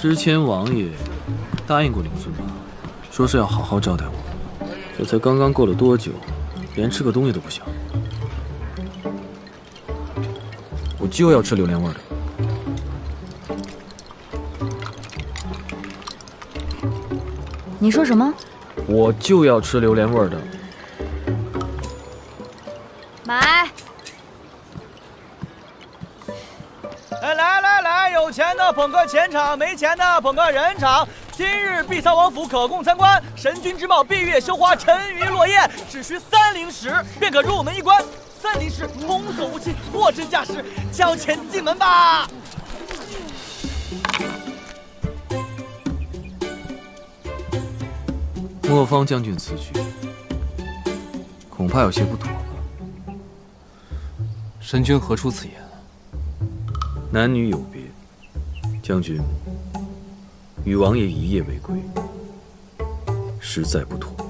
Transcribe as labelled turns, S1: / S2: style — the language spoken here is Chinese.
S1: 之前王爷答应过令尊吧，说是要好好招待我。这才刚刚过了多久，连吃个东西都不想。我就要吃榴莲味的。
S2: 你说什么？
S1: 我就要吃榴莲味的。
S2: 买。
S3: 哎，来钱的捧个钱场，没钱的捧个人场。今日碧草王府可供参观，神君之貌，闭月羞花，沉鱼落雁，只需三灵石便可入门一关。三灵石童叟无欺，货真价实，交钱进门吧。
S1: 莫方将军此举，恐怕有些不妥吧？
S4: 神君何出此言？
S1: 男女有别，将军与王爷一夜未归，实在不妥。